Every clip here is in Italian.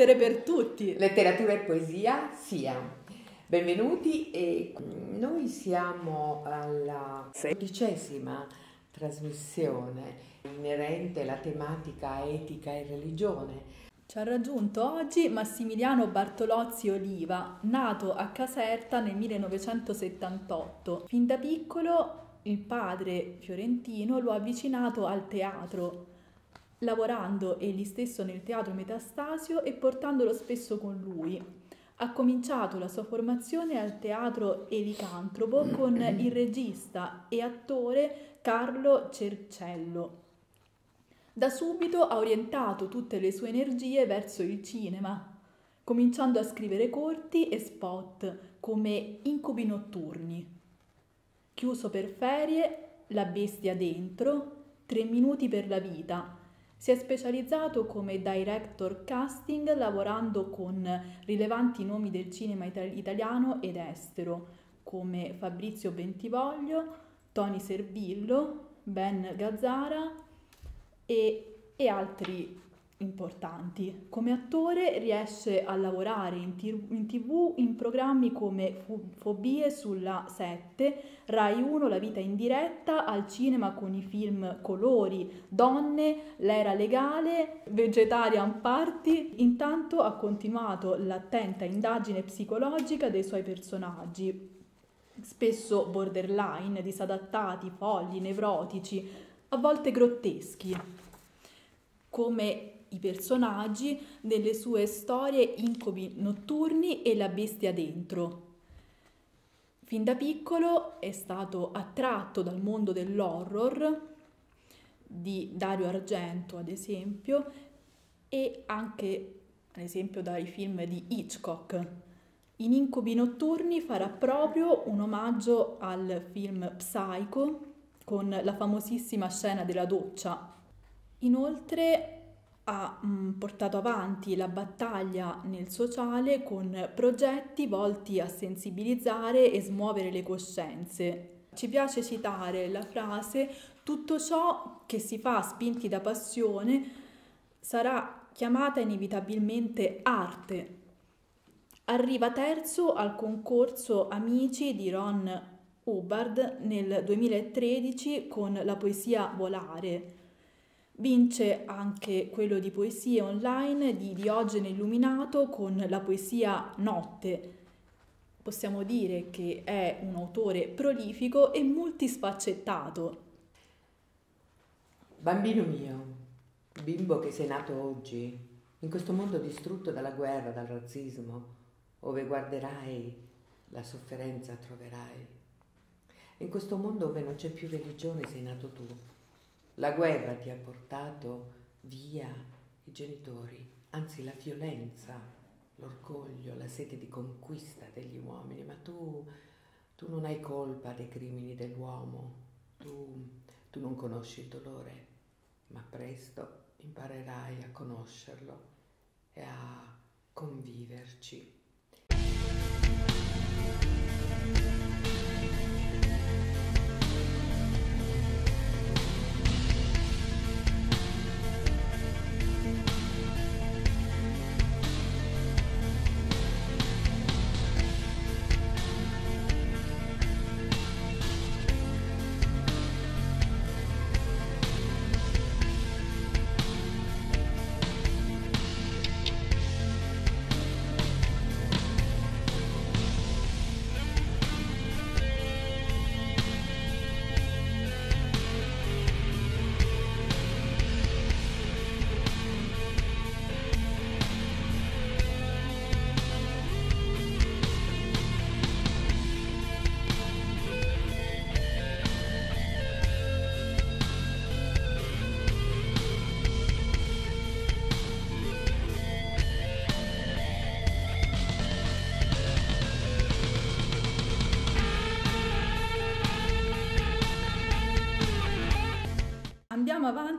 lettere per tutti. Letteratura e poesia sia. Benvenuti e noi siamo alla sedicesima trasmissione inerente alla tematica etica e religione. Ci ha raggiunto oggi Massimiliano Bartolozzi Oliva, nato a Caserta nel 1978. Fin da piccolo il padre fiorentino lo ha avvicinato al teatro, lavorando egli stesso nel teatro Metastasio e portandolo spesso con lui. Ha cominciato la sua formazione al teatro Elicantropo con il regista e attore Carlo Cercello. Da subito ha orientato tutte le sue energie verso il cinema, cominciando a scrivere corti e spot come Incubi notturni. Chiuso per ferie, La bestia dentro, Tre minuti per la vita. Si è specializzato come director casting lavorando con rilevanti nomi del cinema italiano ed estero come Fabrizio Bentivoglio, Tony Servillo, Ben Gazzara e, e altri importanti. Come attore riesce a lavorare in, tv in programmi come Fobie sulla 7, Rai 1 La vita in diretta, al cinema con i film Colori, Donne, L'era legale, Vegetarian Party. Intanto ha continuato l'attenta indagine psicologica dei suoi personaggi, spesso borderline, disadattati, folli, nevrotici, a volte grotteschi come i personaggi delle sue storie Incubi notturni e La bestia dentro. Fin da piccolo è stato attratto dal mondo dell'horror di Dario Argento, ad esempio, e anche ad esempio dai film di Hitchcock. In Incubi notturni farà proprio un omaggio al film Psycho con la famosissima scena della doccia. Inoltre ha mh, mm, portato avanti la battaglia nel sociale con progetti volti a sensibilizzare e smuovere le coscienze. Ci piace citare la frase tutto ciò che si fa spinti da passione sarà chiamata inevitabilmente arte. Arriva terzo al concorso Amici di Ron Hubbard nel 2013 con la poesia Volare Vince anche quello di poesie online di Diogene Illuminato con la poesia Notte. Possiamo dire che è un autore prolifico e multisfaccettato. Bambino mio, bimbo che sei nato oggi, in questo mondo distrutto dalla guerra, dal razzismo, ove guarderai la sofferenza troverai. In questo mondo dove non c'è più religione sei nato tu la guerra ti ha portato via i genitori, anzi la violenza, l'orgoglio, la sete di conquista degli uomini, ma tu, tu non hai colpa dei crimini dell'uomo, tu, tu non conosci il dolore, ma presto imparerai a conoscerlo e a conviverci.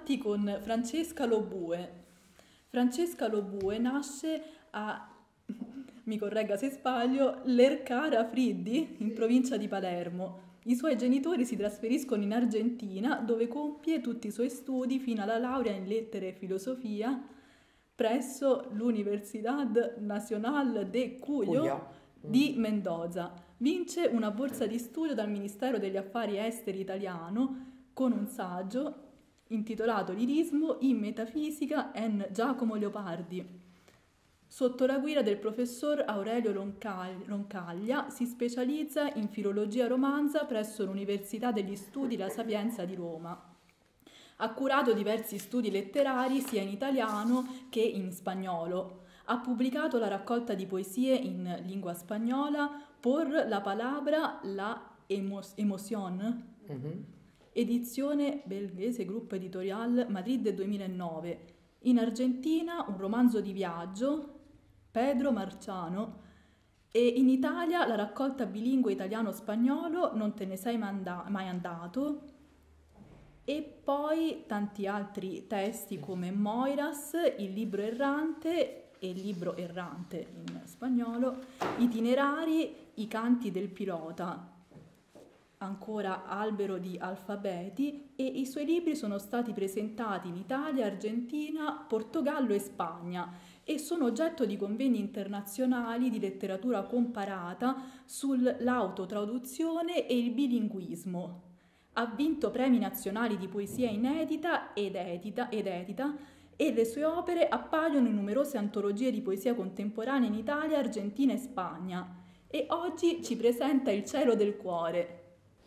Avanti con Francesca Lobue. Francesca Lobue nasce a, mi corregga se sbaglio, Lercara Friddi, in provincia di Palermo. I suoi genitori si trasferiscono in Argentina, dove compie tutti i suoi studi fino alla laurea in lettere e filosofia presso l'Universidad Nacional de Cuyo, Cuyo. di Mendoza. Vince una borsa di studio dal Ministero degli Affari Esteri italiano con un saggio intitolato Lirismo in metafisica en Giacomo Leopardi. Sotto la guida del professor Aurelio Roncaglia, si specializza in filologia romanza presso l'Università degli Studi La Sapienza di Roma. Ha curato diversi studi letterari sia in italiano che in spagnolo. Ha pubblicato la raccolta di poesie in lingua spagnola Por la palabra la emo- emoción, Mhm. Edizione belghese gruppo editorial Madrid 2009. In Argentina un romanzo di viaggio, Pedro Marciano, e in Italia la raccolta bilingue italiano-spagnolo Non te ne sei manda- mai andato, e poi tanti altri testi come Moiras, Il libro errante e Il libro errante in spagnolo, Itinerari, I canti del pilota, ancora Albero di alfabeti e i suoi libri sono stati presentati in Italia, Argentina, Portogallo e Spagna e sono oggetto di convegni internazionali di letteratura comparata sull'autotraduzione e il bilinguismo. Ha vinto premi nazionali di poesia inedita ed edita, ed edita e le sue opere appaiono in numerose antologie di poesia contemporanea in Italia, Argentina e Spagna. E oggi ci presenta Il cielo del cuore.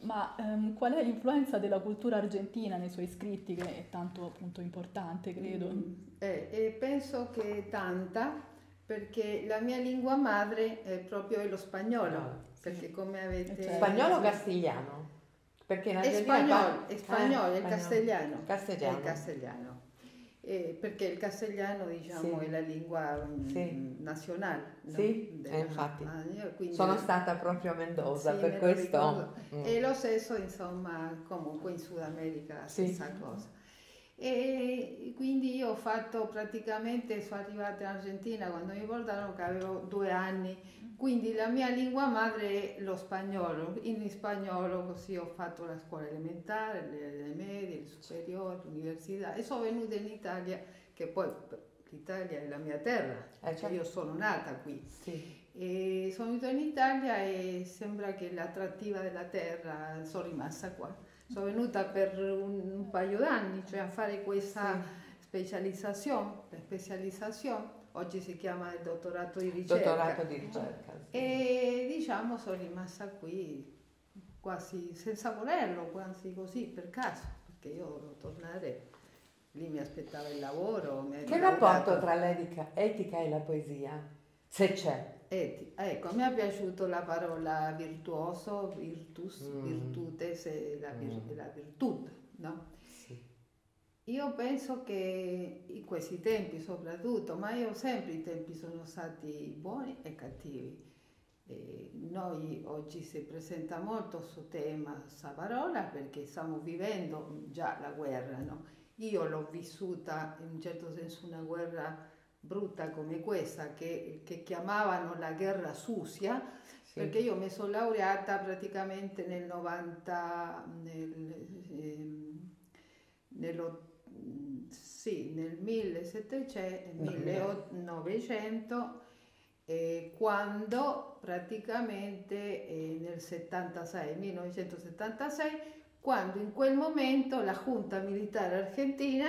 Ma ehm, qual è l'influenza della cultura argentina nei suoi scritti, che è tanto appunto importante, credo? Mm, eh, e penso che tanta, perché la mia lingua madre è proprio lo spagnolo, Ah, perché come avete... Certo. Spagnolo o castigliano? Perché in È Argentina spagnolo, è spagnolo, Eh, è il castellano. Castellano. È il castellano. Eh, perché il castellano diciamo Sì. è la lingua mm, Sì. nazionale. no? Sì, Della- eh, infatti. ah, io quindi- Sono stata proprio a Mendoza, Sì, per me questo... Mm. E lo stesso, insomma, comunque in Sud America la stessa cosa. E quindi io ho fatto praticamente, sono arrivata in Argentina quando mi portarono che avevo due anni, quindi la mia lingua madre è lo spagnolo, in spagnolo così ho fatto la scuola elementare, le, medie, le superiori, l'università e sono venuta in Italia, che poi l'Italia è la mia terra, Eh, cioè certo. io sono nata qui. Sì. E sono venuta in Italia e sembra che l'attrattiva della terra sono rimasta qua. Sono venuta per un, un paio d'anni, cioè a fare questa specializzazione, la specializzazione, oggi si chiama il dottorato di ricerca. Dottorato di ricerca. sì. E diciamo sono rimasta qui quasi senza volerlo, quasi così per caso, perché io volevo tornare, lì mi aspettava il lavoro. mi Che rapporto tra l'etica etica e la poesia? Se c'è. Eti- ecco, mi è piaciuta la parola virtuoso, virtus, Mm. virtutes la, vir- Mm. la virtù, no? Sì. Io penso che in questi tempi soprattutto, ma io sempre i tempi sono stati buoni e cattivi. E noi oggi si presenta molto questo tema, questa parola, perché stiamo vivendo già la guerra, no? Io l'ho vissuta in un certo senso una guerra brutta come questa, che, che chiamavano la guerra susia, Sì. perché io mi sono laureata praticamente nel 90, nel, ehm, nello- sì, nel 1700, No. 1900, eh, quando praticamente eh, nel 76, 1976, quando in quel momento la junta militare argentina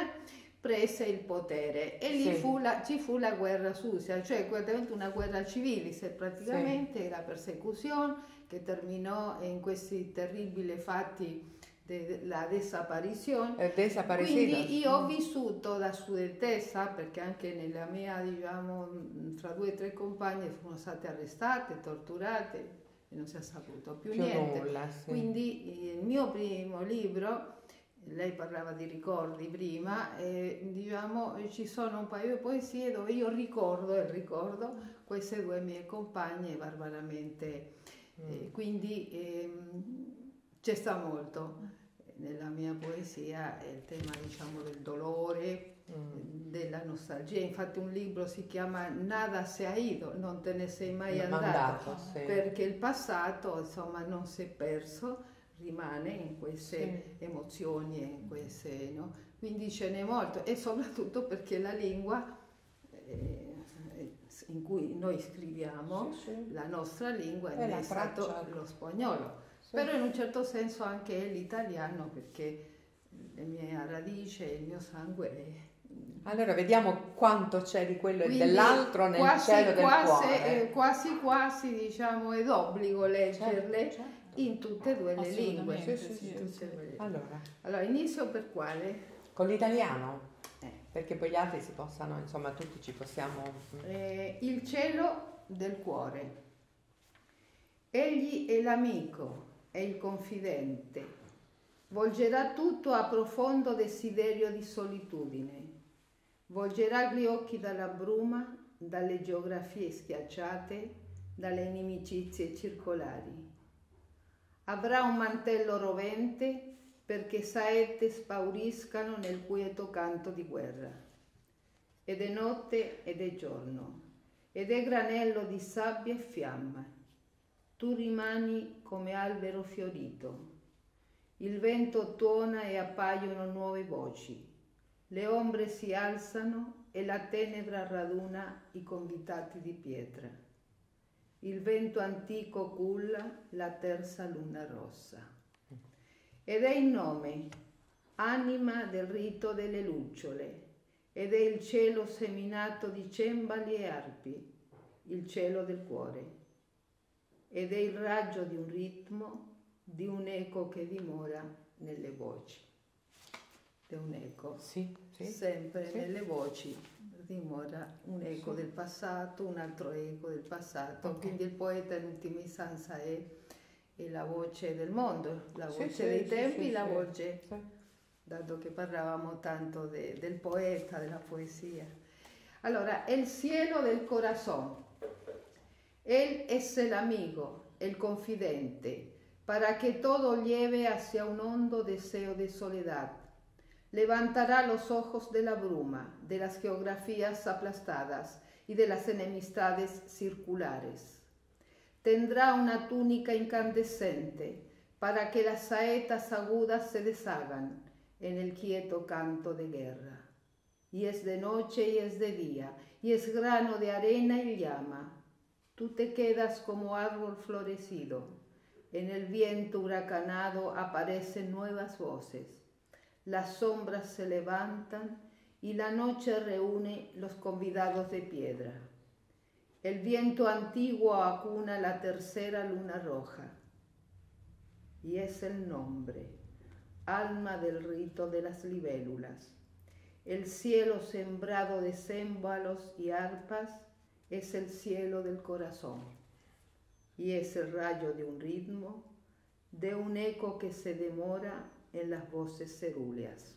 prese il potere e lì Sì. fu la- ci fu la guerra sucia, cioè praticamente una guerra civile, praticamente la persecuzione che terminò in questi terribili fatti della desaparecido. quindi io ho vissuto da studentessa, perché anche nella mia, diciamo, fra due o tre compagne sono state arrestate, torturate e non si è saputo più, più niente. nulla. Sì. Quindi il mio primo libro, lei parlava di ricordi prima, e, diciamo ci sono un paio di poesie dove io ricordo e ricordo queste due mie compagne barbaramente. Mm. Eh, quindi ehm, c'è sta molto nella mia poesia il tema diciamo del dolore, Mm. della nostalgia. Infatti un libro si chiama Nada se ha ido, non te ne sei mai andato, Mandato, sì. perché il passato insomma non si è perso, rimane in queste emozioni, e in queste, no? quindi ce n'è molto e soprattutto perché la lingua, eh, in cui noi scriviamo Sì, sì. la nostra lingua È è, stato lo spagnolo, Sì. però in un certo senso anche l'italiano perché la mia radice, il mio sangue è Allora vediamo quanto c'è di quello e Quindi dell'altro nel quasi, cielo del quasi, cuore. eh, quasi quasi diciamo è d'obbligo leggerle Certo, certo. In tutte e due le lingue. Assolutamente, Sì, sì, sì, tutte sì. e due le lingue. Allora, Allora, inizio per quale? con l'italiano, Eh. perché poi gli altri si possano, insomma, tutti ci possiamo... Eh, il cielo del cuore. Egli è l'amico, è il confidente. Volgerà tutto a profondo desiderio di solitudine. Volgerà gli occhi dalla bruma, dalle geografie schiacciate, dalle inimicizie circolari. Avrà un mantello rovente perché saette spauriscano nel quieto canto di guerra. Ed è notte ed è giorno, ed è granello di sabbia e fiamma. Tu rimani come albero fiorito. Il vento tuona e appaiono nuove voci. Le ombre si alzano e la tenebra raduna i convitati di pietra. Il vento antico culla la terza luna rossa. Ed è il nome, anima del rito delle lucciole, ed è il cielo seminato di cembali e arpi, il cielo del cuore. Ed è il raggio di un ritmo, di un eco che dimora nelle voci. È un eco. Sì, sì. Sempre Sì. nelle voci dimora un eco Sì. del passato, un altro eco del passato. Ok. Quindi il poeta in ultima istanza è, è la voce del mondo, la voce sì, dei sì, tempi, la voce, dato che parlavamo tanto de- del poeta, della poesia. Allora, el cielo del corazón. Él es el amigo, el confidente, para que todo lleve hacia un hondo deseo de soledad. Levantará los ojos de la bruma, de las geografías aplastadas y de las enemistades circulares. Tendrá una túnica incandescente para que las saetas agudas se deshagan en el quieto canto de guerra. Y es de noche y es de día, y es grano de arena y llama. Tú te quedas como árbol florecido. En el viento huracanado aparecen nuevas voces. Las sombras se levantan y la noche reúne los convidados de piedra. El viento antiguo acuna la tercera luna roja. Y es el nombre, alma del rito de las libélulas. El cielo sembrado de cémbalos y arpas es el cielo del corazón y es el rayo de un ritmo, de un eco que se demora en las voces cerúleas.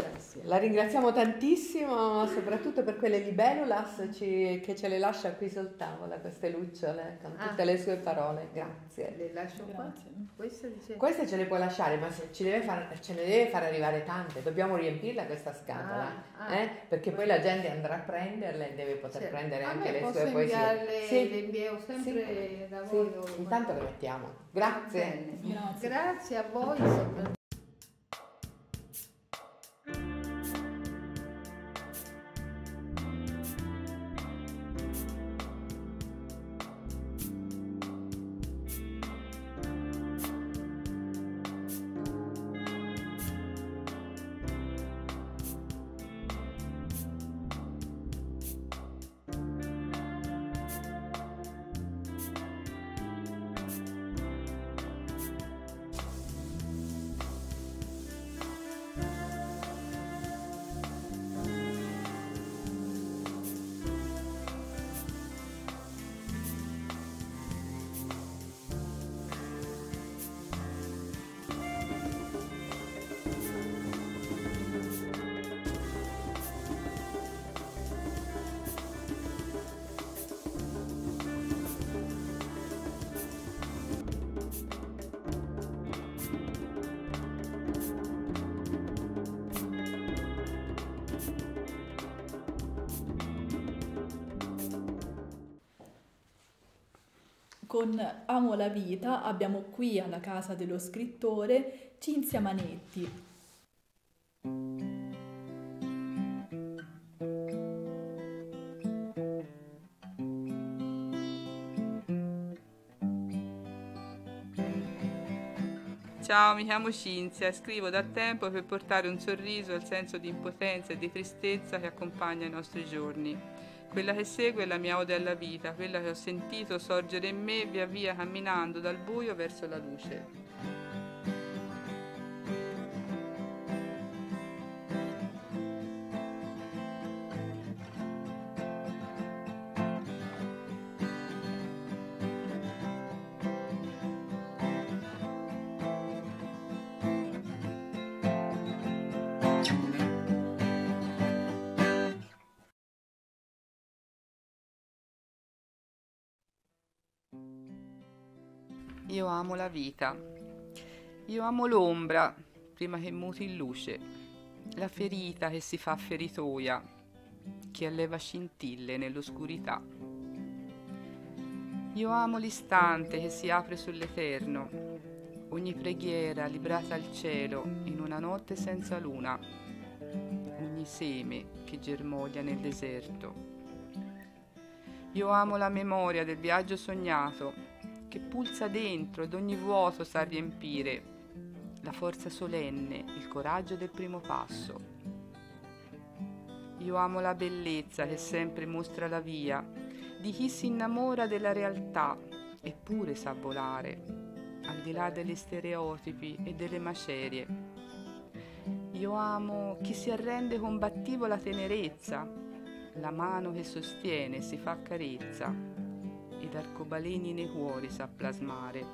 Grazie. La ringraziamo tantissimo, soprattutto per quelle libellulas ci- che ce le lascia qui sul tavolo, queste lucciole, con Ah. tutte le sue parole. Grazie. Le lascio qua. Grazie. Questo dice... Queste ce le puoi lasciare, ma se ci deve far- ce ne deve far arrivare tante. Dobbiamo riempirla questa scatola, Ah, ah. eh? perché poi la gente andrà a prenderle e deve poter Sì. prendere anche le sue poesie. Sì. le invio sempre Sì. da Sì, voi. dove- intanto le mettiamo. Grazie. Grazie. Grazie a voi. con Amo la vita abbiamo qui alla casa dello scrittore Cinzia Manetti. Ciao, mi chiamo Cinzia, e scrivo da tempo per portare un sorriso al senso di impotenza e di tristezza che accompagna i nostri giorni. Quella che segue è la mia ode alla vita, quella che ho sentito sorgere in me via via camminando dal buio verso la luce. Io amo la vita. Io amo l'ombra prima che muti in luce, la ferita che si fa feritoia, che alleva scintille nell'oscurità. Io amo l'istante che si apre sull'eterno, ogni preghiera librata al cielo in una notte senza luna, ogni seme che germoglia nel deserto. Io amo la memoria del viaggio sognato che pulsa dentro ed ogni vuoto sa riempire, la forza solenne, il coraggio del primo passo. Io amo la bellezza che sempre mostra la via, di chi si innamora della realtà eppure sa volare, al di là degli stereotipi e delle macerie. Io amo chi si arrende combattivo alla tenerezza, la mano che sostiene e si fa carezza ed arcobaleni nei cuori sa plasmare.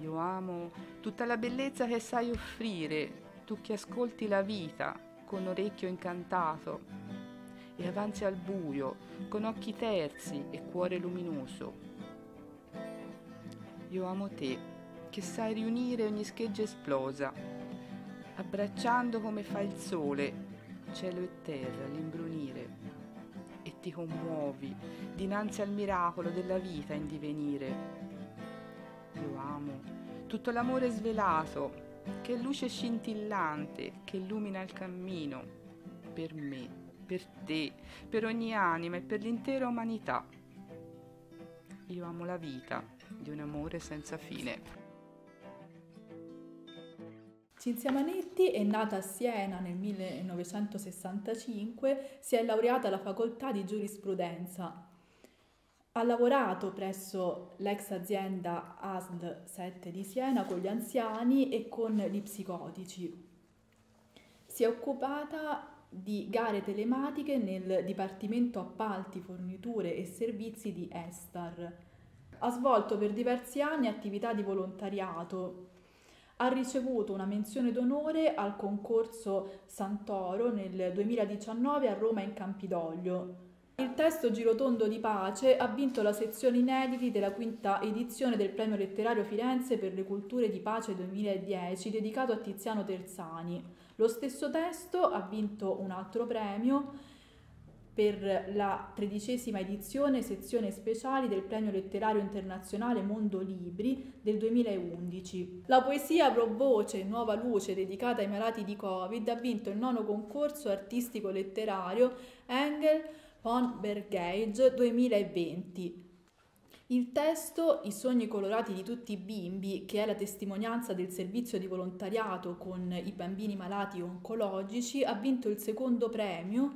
Io amo tutta la bellezza che sai offrire, tu che ascolti la vita con orecchio incantato e avanzi al buio con occhi terzi e cuore luminoso. Io amo te che sai riunire ogni scheggia esplosa, abbracciando come fa il sole, cielo e terra, l'imbrunire ti commuovi dinanzi al miracolo della vita in divenire. Io amo tutto l'amore svelato, che luce scintillante che illumina il cammino per me, per te, per ogni anima e per l'intera umanità. Io amo la vita di un amore senza fine. Cinzia Manetti è nata a Siena nel 1965, si è laureata alla facoltà di giurisprudenza. Ha lavorato presso l'ex azienda ASL 7 di Siena con gli anziani e con gli psicotici. Si è occupata di gare telematiche nel Dipartimento Appalti, Forniture e Servizi di Estar. Ha svolto per diversi anni attività di volontariato ha ricevuto una menzione d'onore al concorso Santoro nel 2019 a Roma in Campidoglio. Il testo Girotondo di Pace ha vinto la sezione inediti della quinta edizione del Premio Letterario Firenze per le Culture di Pace 2010 dedicato a Tiziano Terzani. Lo stesso testo ha vinto un altro premio per la tredicesima edizione sezione speciali del Premio Letterario Internazionale Mondo Libri del 2011. La poesia Pro Voce Nuova Luce dedicata ai malati di Covid ha vinto il nono concorso artistico letterario Engel von Bergage 2020. Il testo I sogni colorati di tutti i bimbi, che è la testimonianza del servizio di volontariato con i bambini malati oncologici, ha vinto il secondo premio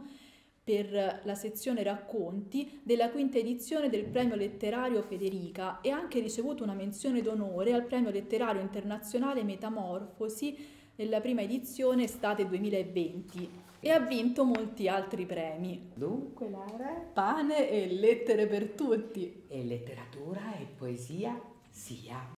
per la sezione racconti della quinta edizione del premio letterario Federica e ha anche ricevuto una menzione d'onore al premio letterario internazionale Metamorfosi nella prima edizione estate 2020 e ha vinto molti altri premi. Dunque, Lara? Pane e lettere per tutti. E letteratura e poesia sia.